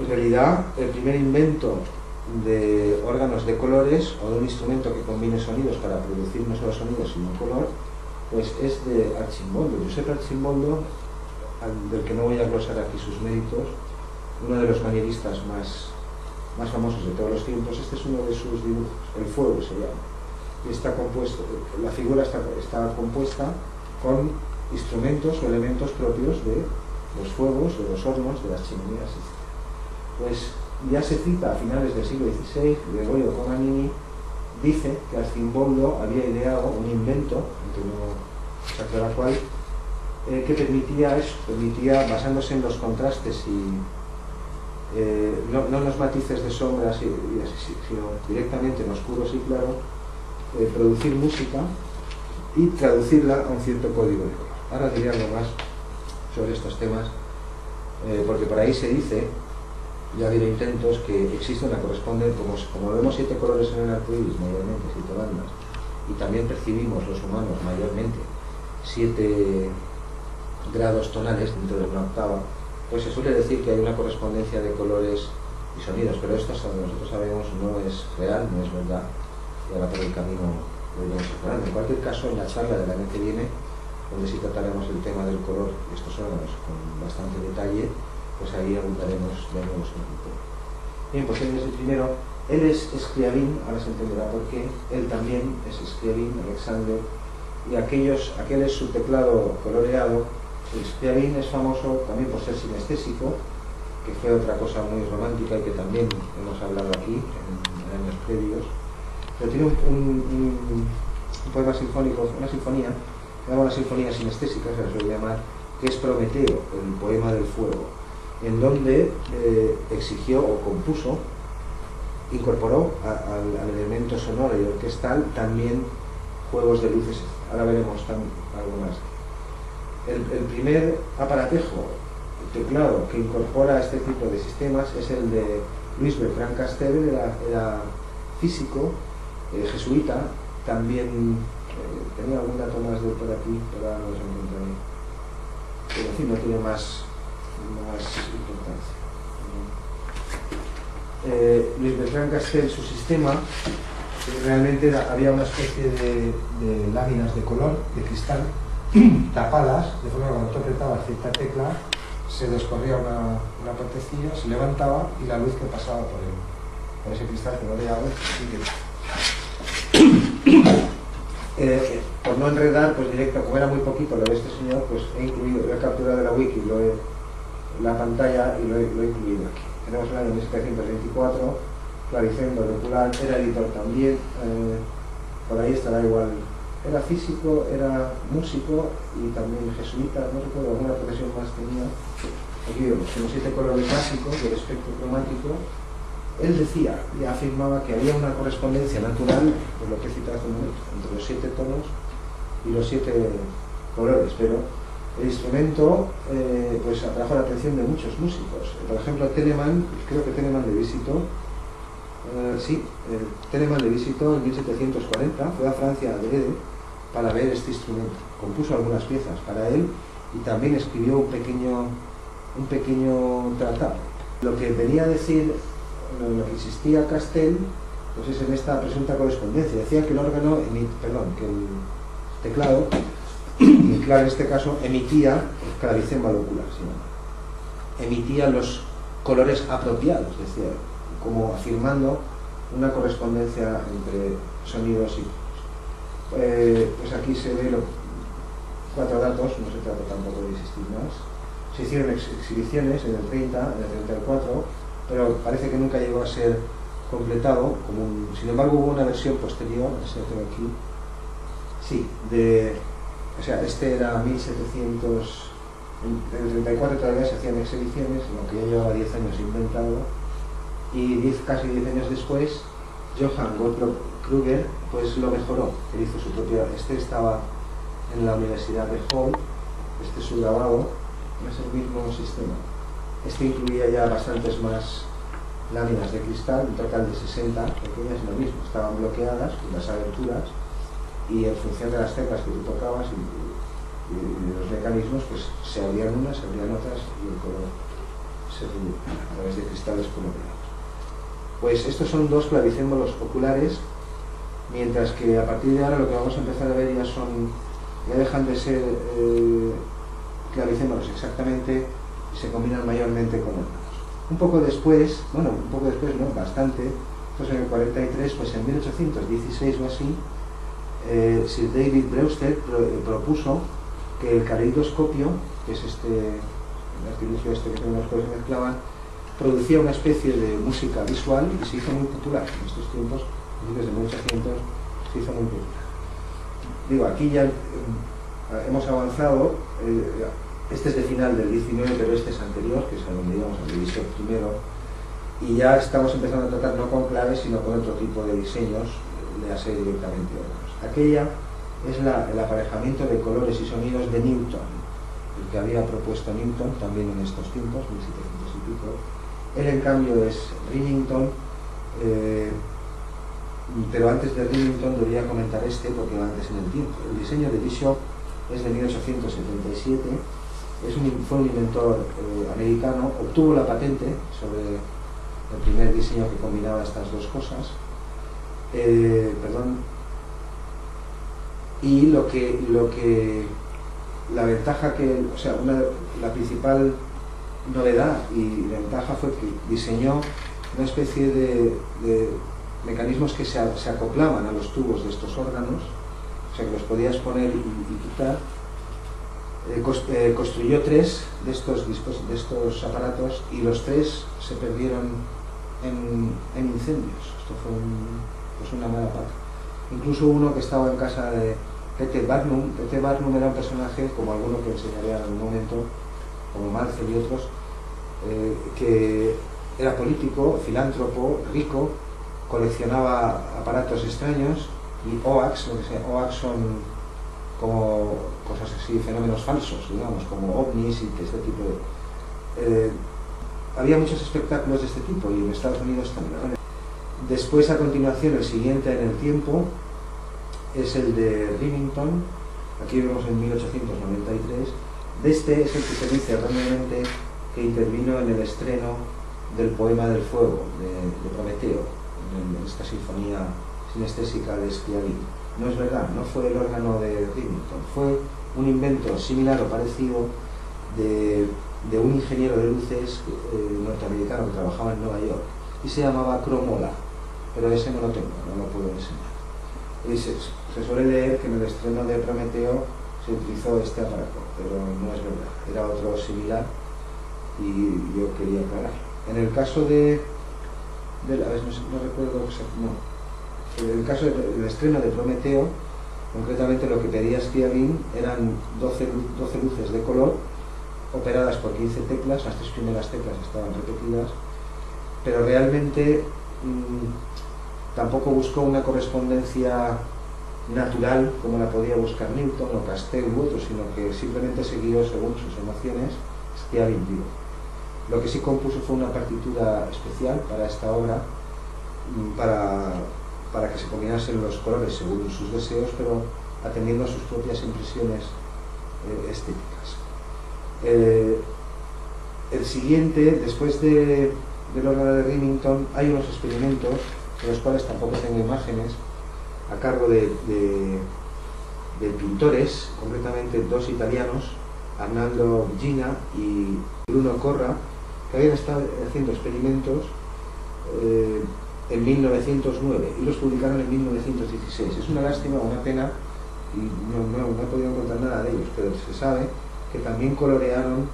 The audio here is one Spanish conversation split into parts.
En realidad, el primer invento de órganos de colores o de un instrumento que combine sonidos para producir no solo sonidos sino color, pues es de Archimboldo. Josep Archimboldo, del que no voy a glosar aquí sus méritos, uno de los manieristas más, más famosos de todos los tiempos, este es uno de sus dibujos, el fuego se llama. Está compuesto, la figura está, está compuesta con instrumentos o elementos propios de los fuegos, de los hornos, de las chimeneas, etc. Pues ya se cita a finales del siglo XVI, Gregorio Comanini dice que Arcimboldo había ideado un invento, aunque no se aclara cuál, eh, que permitía eso, permitía, basándose en los contrastes y eh, no, en los matices de sombras, y, sino directamente en oscuros y claros, eh, producir música y traducirla a un cierto código de color. Ahora diré algo más sobre estos temas, porque por ahí se dice ya habido intentos que existe una correspondencia, como, como vemos siete colores en el arco iris, mayormente siete bandas, y también percibimos los humanos mayormente siete grados tonales dentro de una octava, pues se suele decir que hay una correspondencia de colores y sonidos, pero esto nosotros sabemos no es real, no es verdad, y ahora por el camino lo iremos explorando. En cualquier caso, en la charla del año que viene, donde sí trataremos el tema del color estos órganos con bastante detalle, pues ahí abundaremos de nuevo tema. Bien, pues él es el primero. Él es Scriabin, ahora se entenderá por qué. Él también es Scriabin, Alexander. Y aquellos, aquel es su teclado coloreado. El Scriabin es famoso también por ser sinestésico, que fue otra cosa muy romántica y que también hemos hablado aquí en, años previos. Pero tiene un, poema sinfónico, una sinfonía, se llama la sinfonía sinestésica, se la suele llamar, que es Prometeo, el poema del fuego en donde eh, exigió o compuso, incorporó al elemento sonoro y orquestal también juegos de luces. Ahora veremos algo más. El, primer aparatejo, teclado, que incorpora este tipo de sistemas es el de Luis Bertrand Castel, era, físico, eh, jesuita, también eh, tenía algún dato más de por aquí, pero ahora no los encontraré. Pero en fin, no tiene más más importancia. Eh, Luis Bertrand Castel, su sistema, eh, realmente había una especie de, láminas de color, de cristal, tapadas, de forma que cuando tú apretabas cierta tecla, se descorría una, una partecilla, se levantaba y la luz que pasaba por, ese cristal que rodeaba eh, por no enredar, pues directo, como era muy poquito lo de este señor, pues he incluido, he capturado la wiki, lo he la pantalla y lo he, incluido aquí. Tenemos el año 1724, Claricendo Popular, era editor también, eh, por ahí estará igual. Era físico, era músico y también jesuita, no recuerdo alguna profesión más tenía. Aquí vemos, en los siete colores básicos del espectro cromático, él decía y afirmaba que había una correspondencia natural, por lo que he citado hace un momento, entre los siete tonos y los siete colores, pero el instrumento eh, pues atrajo la atención de muchos músicos. Por ejemplo, Telemann, creo que Telemann le visitó, eh, sí, Telemann le visitó en 1740, fue a Francia a Drede para ver este instrumento. Compuso algunas piezas para él y también escribió un pequeño, un pequeño tratado. Lo que venía a decir, lo que existía Castel, pues es en esta presunta correspondencia. Decía que el órgano, perdón, que el teclado claro, en este caso emitía clavicémbalo ocular, emitía los colores apropiados, decía, como afirmando una correspondencia entre sonidos y eh, pues aquí se ve los cuatro datos, no se trata tampoco de insistir más. Se hicieron exhibiciones en el 30, en el 34, pero parece que nunca llegó a ser completado. Sin embargo, hubo una versión posterior, ese tengo aquí, sí, de o sea, este era 1700, en el 34 todavía se hacían exhibiciones, aunque ya llevaba 10 años inventado, y casi 10 años después, Johann Gottlob Kruger pues lo mejoró, él hizo su propia, este estaba en la Universidad de Hall, este es su grabado, es el mismo sistema. Este incluía ya bastantes más láminas de cristal, un total de 60 pequeñas, lo mismo, estaban bloqueadas las aberturas y en función de las teclas que tú tocabas y, los mecanismos, pues se abrían unas, se abrían otras y el color se a través de cristales coloreados. Pues estos son dos clavicémbolos oculares, mientras que a partir de ahora lo que vamos a empezar a ver ya son, ya dejan de ser eh, clavicémbolos exactamente y se combinan mayormente con órganos. Un poco después, bueno, un poco después, no, bastante, pues en el 43, pues en 1816 o así, eh, Sir David Brewster eh, propuso que el caleidoscopio, que es este el artilugio este que que se mezclaban, producía una especie de música visual y se hizo muy popular en estos tiempos, desde 1800 se hizo muy popular. Digo, aquí ya eh, hemos avanzado, este es de final del 19, pero este es anterior, que es a donde íbamos al divisor primero, y ya estamos empezando a tratar no con claves, sino con otro tipo de diseños, de hacer directamente órganos. Aquella es el aparejamiento de colores y sonidos de Newton, el que había propuesto Newton también en estos tiempos, 1700 y pico. Él en cambio es Remington, eh, pero antes de Remington debería comentar este porque va antes en el tiempo. El diseño de Bishop es de 1877 es un, fue un inventor eh, americano, obtuvo la patente sobre el primer diseño que combinaba estas dos cosas. Eh, perdón. Y lo que, lo que, la ventaja que, o sea, una, la principal novedad y ventaja fue que diseñó una especie de, mecanismos que se, se, acoplaban a los tubos de estos órganos, o sea, que los podías poner y quitar eh, eh, construyó tres de estos, de estos aparatos y los tres se perdieron en, incendios. Esto fue pues una mala pata. Incluso uno que estaba en casa de Pete Barnum. Barnum era un personaje, como alguno que enseñaré en algún momento, como Marcel y otros, eh, que era político, filántropo, rico, coleccionaba aparatos extraños y OAX, lo que sea, OAX son como cosas así, fenómenos falsos, digamos, como ovnis y este tipo de... Eh, había muchos espectáculos de este tipo y en Estados Unidos también. Después, a continuación, el siguiente en el tiempo es el de Remington, aquí vemos en 1893. De este es el que se dice erróneamente que intervino en el estreno del poema del fuego de, Prometeo, en, esta sinfonía sinestésica de Schiavelli no es verdad, no fue el órgano de Remington, fue un invento similar o parecido de, un ingeniero de luces eh, norteamericano que trabajaba en Nueva York y se llamaba Cromola, pero ese no lo tengo, no lo puedo enseñar. Y se, suele leer que en el estreno de Prometeo se utilizó este aparato, pero no es verdad, era otro similar y yo quería aclarar. En el caso de, de la, no, no recuerdo exactamente, en el caso del estreno de Prometeo, concretamente lo que pedía Scriabin eran 12, 12 luces de color operadas por 15 teclas, las tres primeras teclas estaban repetidas, pero realmente mm, tampoco buscó una correspondencia natural como la podía buscar Newton o Castell u otros, sino que simplemente siguió según sus emociones Scriabin vivo. Lo que sí compuso fue una partitura especial para esta obra, mm, para para que se combinasen los colores según sus deseos, pero atendiendo a sus propias impresiones eh, estéticas. Eh, el siguiente, después de, del órgano de Remington, hay unos experimentos, de los cuales tampoco tengo imágenes, a cargo de, de, pintores, concretamente dos italianos, Arnaldo Gina y Bruno Corra, que habían estado haciendo experimentos eh, en 1909 y los publicaron en 1916. Es una lástima, una pena, y no, no, he podido encontrar nada de ellos, pero se sabe que también colorearon,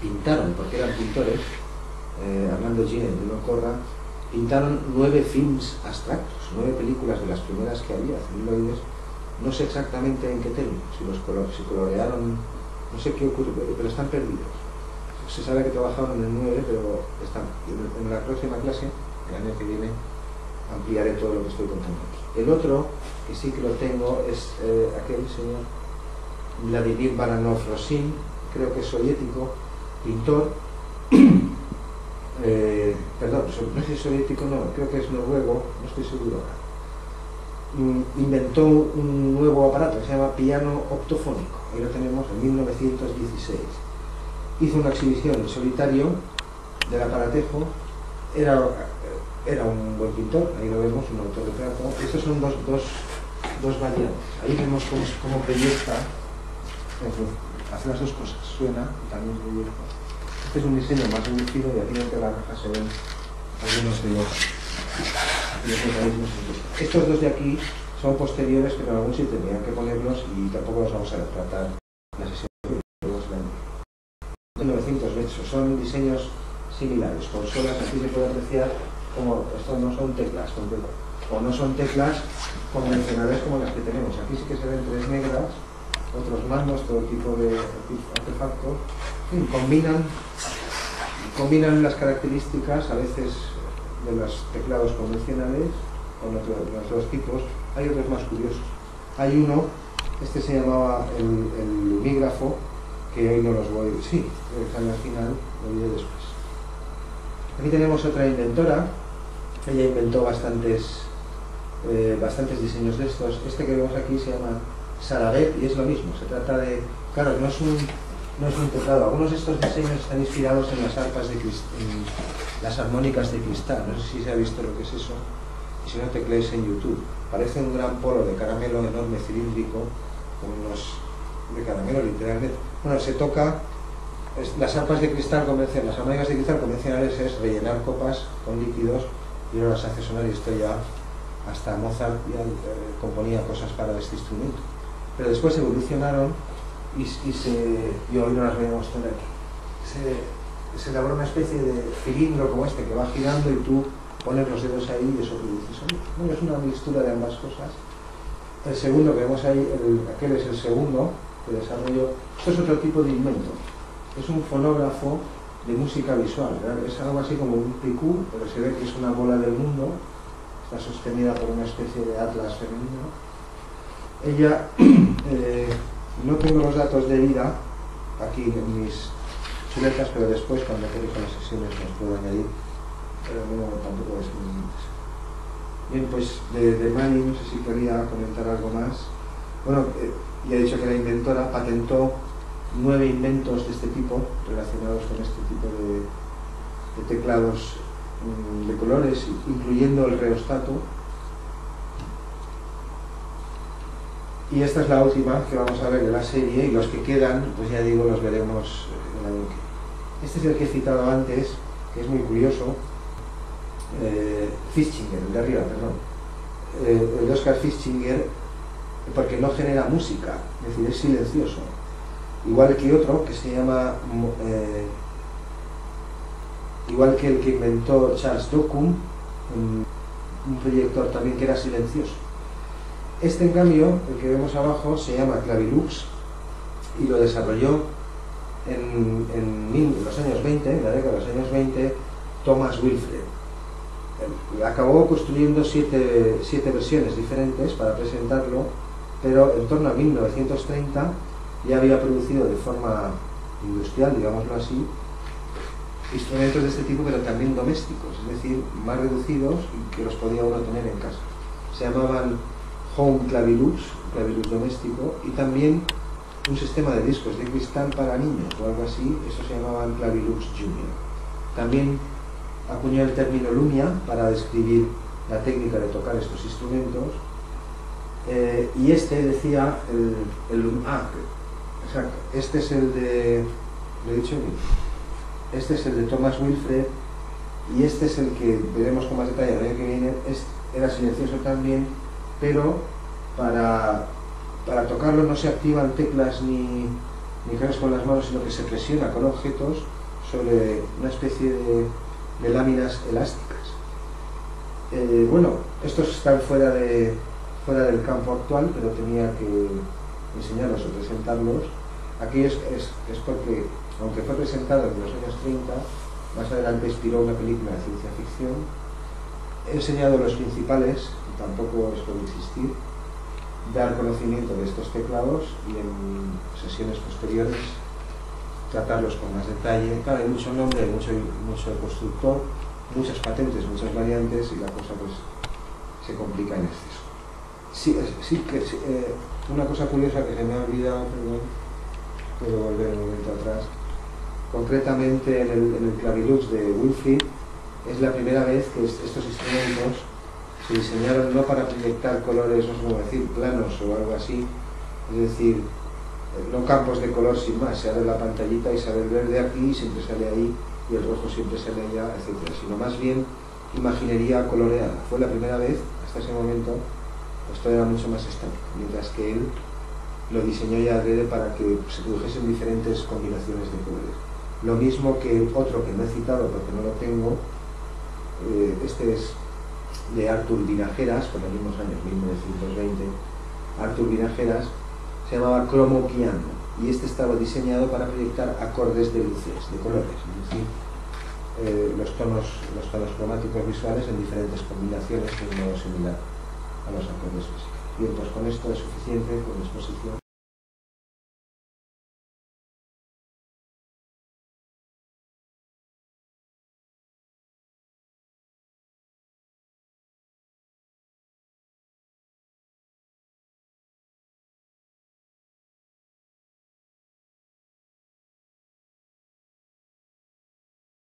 pintaron, porque eran pintores, eh, Armando Gine y Bruno Corra, pintaron nueve films abstractos, nueve películas de las primeras que había, celuloides, no sé exactamente en qué términos, si los si colorearon, no sé qué ocurre, pero están perdidos. Se sabe que trabajaron en el 9, pero están. En la próxima clase el año que viene ampliaré todo lo que estoy contando aquí. El otro, que sí que lo tengo, es eh, aquel señor Vladimir Baranov Rosin, creo que es soviético, pintor, eh, perdón, no sé si soviético, no, creo que es noruego, no estoy seguro mm, inventó un nuevo aparato que se llama piano optofónico, ahí lo tenemos en 1916. Hizo una exhibición en solitario del aparatejo, era, era un buen pintor, ahí lo vemos, un autorretrato. Estos son dos, dos, dos variantes. Ahí vemos cómo, cómo proyecta, hace las dos cosas, suena y también proyecta. Este es un diseño más reducido y aquí dentro de la caja se ven algunos mecanismos. Estos dos de aquí son posteriores, pero en algún sitio tenían que ponerlos y tampoco los vamos a tratar en la sesión de los 900 metros. Son diseños similares. Consolas aquí se puede apreciar como estos no son teclas, o no son teclas convencionales como las que tenemos. Aquí sí que se ven tres negras, otros mandos, todo tipo de artefactos. Combinan, combinan las características a veces de los teclados convencionales con otros, tipos. Hay otros más curiosos. Hay uno, este se llamaba el, el lumígrafo, que hoy no los voy, sí, están al final, lo diré después. Aquí tenemos otra inventora, ella inventó bastantes, eh, bastantes diseños de estos. Este que vemos aquí se llama Saraget y es lo mismo, se trata de, claro, no es un, no es un teclado, algunos de estos diseños están inspirados en las arpas de en las armónicas de cristal, no sé si se ha visto lo que es eso, y si no teclees en YouTube. Parece un gran polo de caramelo enorme cilíndrico, con unos de caramelo literalmente. Bueno, se toca las arpas de cristal convencionales, las armónicas de cristal convencionales es rellenar copas con líquidos y no las hace sonar y esto ya hasta Mozart ya eh, componía cosas para este instrumento. Pero después evolucionaron y, se, y hoy no las voy a mostrar aquí. Se, se elaboró una especie de cilindro como este que va girando y tú pones los dedos ahí y eso produce sonido. Es una mixtura de ambas cosas. El segundo que vemos ahí, aquel es el segundo que desarrolló. Esto es otro tipo de invento es un fonógrafo de música visual. Es algo así como un picú, pero se ve que es una bola del mundo, está sostenida por una especie de atlas femenino. Ella, eh, no tengo los datos de vida aquí en mis chuletas, pero después cuando con las sesiones los puedo añadir, pero no, tampoco es muy interesante. Bien, pues de, de Mani, no sé si quería comentar algo más. Bueno, eh, ya he dicho que la inventora patentó nueve inventos de este tipo relacionados con este tipo de, teclados mm, de colores, incluyendo el reostato. Y esta es la última que vamos a ver de la serie y los que quedan, pues ya digo, los veremos el año que Este es el que he citado antes, que es muy curioso. Eh, Fischinger, el de arriba, perdón. Eh, el Oscar Fischinger, porque no genera música, es decir, es silencioso igual que otro que se llama, eh, igual que el que inventó Charles Docum, un, proyector también que era silencioso. Este, en cambio, el que vemos abajo, se llama Clavilux y lo desarrolló en, los años 20, en la década de los años 20, Thomas Wilfred. Acabó construyendo siete, siete versiones diferentes para presentarlo, pero en torno a 1930 ya había producido de forma industrial, digámoslo así, instrumentos de este tipo, pero también domésticos, es decir, más reducidos y que los podía uno tener en casa. Se llamaban Home Clavilux, Clavilux doméstico, y también un sistema de discos de cristal para niños o algo así, eso se llamaban Clavilux Junior. También acuñó el término Lumia para describir la técnica de tocar estos instrumentos. Eh, y este decía el, el ah, este es el de. ¿Lo he dicho Este es el de Thomas Wilfred y este es el que veremos con más detalle el año que viene. era silencioso también, pero para, para tocarlo no se activan teclas ni, ni con las manos, sino que se presiona con objetos sobre una especie de, láminas elásticas. Eh, bueno, estos están fuera, de, fuera del campo actual, pero tenía que enseñarlos o presentarlos. Aquí es, es, porque, aunque fue presentado en los años 30, más adelante inspiró una película de ciencia ficción. He enseñado los principales, tampoco es por insistir, dar conocimiento de estos teclados y en sesiones posteriores tratarlos con más detalle. Claro, hay mucho nombre, hay mucho, mucho constructor, muchas patentes, muchas variantes y la cosa pues se complica en exceso. Sí, sí que eh, una cosa curiosa que se me ha olvidado, perdón, puedo volver un momento atrás. concretamente en el, en el Clavilux de Wilfrid, es la primera vez que estos instrumentos se diseñaron no para proyectar colores, no sé cómo decir, planos o algo así, es decir, no campos de color sin más, se abre la pantallita y sale el verde aquí, siempre sale ahí, y el rojo siempre sale allá, etc. Sino más bien imaginería coloreada. Fue la primera vez, hasta ese momento, esto era mucho más estático, mientras que él lo diseñó ya adrede para que se produjesen diferentes combinaciones de colores. Lo mismo que otro que no he citado porque no lo tengo, eh, este es de Artur Vinajeras, por los mismos años, 1920, Artur Vinajeras, se llamaba Cromo Piano y este estaba diseñado para proyectar acordes de luces, de colores, es decir, eh, los, tonos, los tonos cromáticos visuales en diferentes combinaciones de modo similar a los acordes físicos. Bien, pues con esto es suficiente con exposición.